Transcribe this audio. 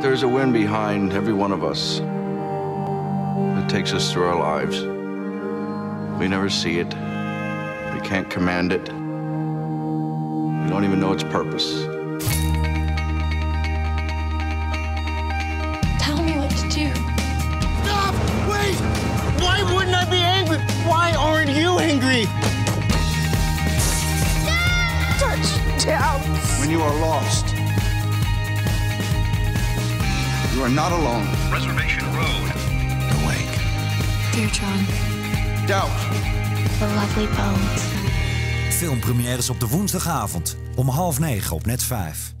There's a wind behind every one of us that takes us through our lives. We never see it. We can't command it. We don't even know its purpose. Tell me what to do. Stop! Wait! Why wouldn't I be angry? Why aren't you angry? Touchdowns. When you are lost, you are not alone. Reservation Road. Awake. Dear John, Doubt. the lovely bones. Filmpremières op de woensdagavond om half negen op net 5.